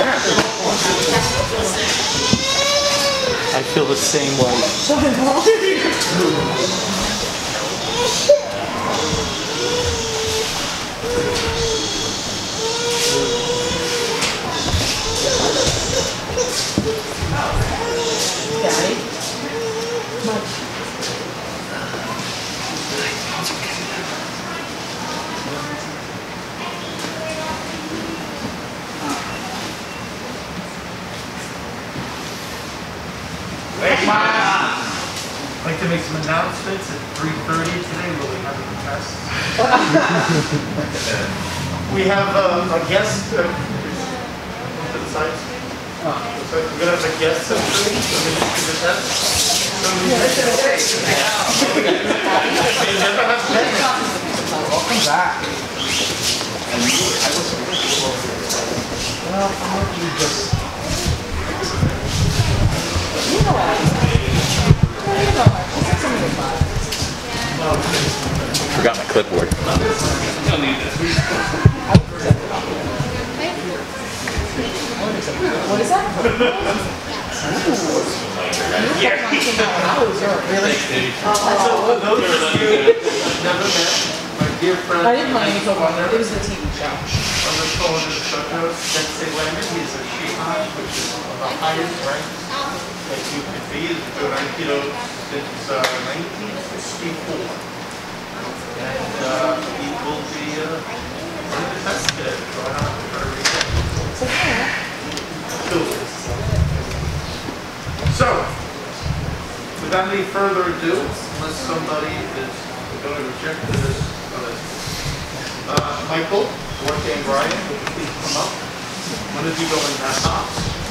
I feel the same way. Daddy? I'd like to make some announcements at 3:30 today, we'll be having a test. We have uh, a guest, uh, to the side. So We're gonna have a guest at three, so we need to do the test. So we- You never have guests. Welcome back. Well, I'm looking just. Forgot my clipboard. What is that? Yeah. Really? So oh, those of never met, my dear friend. I didn't want any to It was a TV show. On the phone is Dr. Sensei Lemon, he's a Shihan, which is the highest rank that you could be, he's been Aikido since uh, 1964. And uh, he will be uh, the test today, so I don't have to try to reset. So, without any further ado, unless somebody is going to object to this, Uh, Michael, Dorothy, and Brian, would you please come up? One of you go in that box.